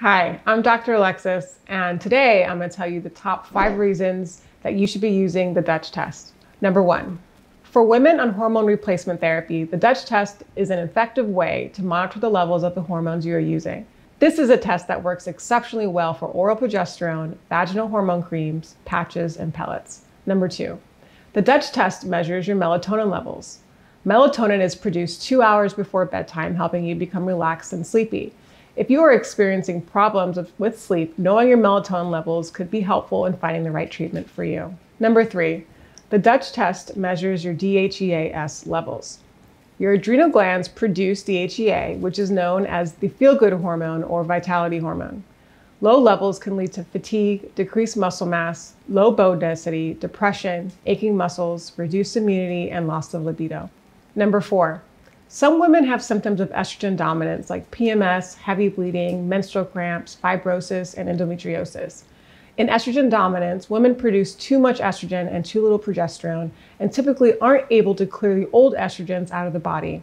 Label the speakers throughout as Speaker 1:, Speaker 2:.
Speaker 1: Hi, I'm Dr. Alexis, and today I'm going to tell you the top five reasons that you should be using the Dutch test. Number one, for women on hormone replacement therapy, the Dutch test is an effective way to monitor the levels of the hormones you are using. This is a test that works exceptionally well for oral progesterone, vaginal hormone creams, patches, and pellets. Number two, the Dutch test measures your melatonin levels. Melatonin is produced two hours before bedtime, helping you become relaxed and sleepy. If you are experiencing problems with sleep, knowing your melatonin levels could be helpful in finding the right treatment for you. Number three, the Dutch test measures your DHEAS levels. Your adrenal glands produce DHEA, which is known as the feel good hormone or vitality hormone. Low levels can lead to fatigue, decreased muscle mass, low bone density, depression, aching muscles, reduced immunity, and loss of libido. Number four, some women have symptoms of estrogen dominance like PMS, heavy bleeding, menstrual cramps, fibrosis, and endometriosis. In estrogen dominance, women produce too much estrogen and too little progesterone and typically aren't able to clear the old estrogens out of the body.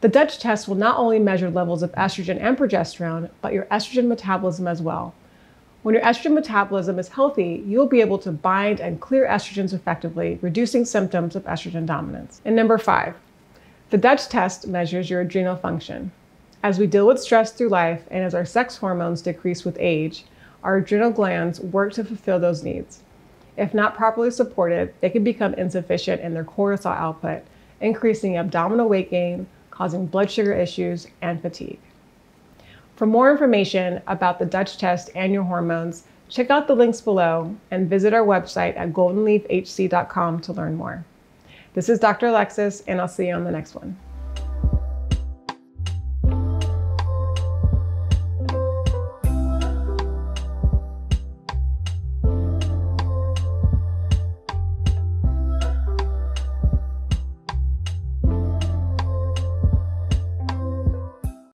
Speaker 1: The Dutch test will not only measure levels of estrogen and progesterone, but your estrogen metabolism as well. When your estrogen metabolism is healthy, you'll be able to bind and clear estrogens effectively, reducing symptoms of estrogen dominance. And number five, the Dutch test measures your adrenal function. As we deal with stress through life and as our sex hormones decrease with age, our adrenal glands work to fulfill those needs. If not properly supported, they can become insufficient in their cortisol output, increasing abdominal weight gain, causing blood sugar issues, and fatigue. For more information about the Dutch test and your hormones, check out the links below and visit our website at goldenleafhc.com to learn more. This is Dr. Alexis, and I'll see you on the next one.